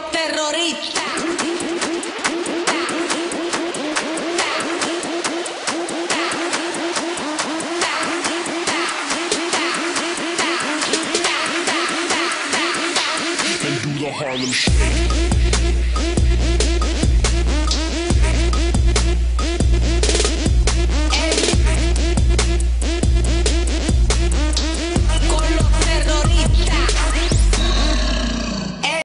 los terroristas. Harlem Shake.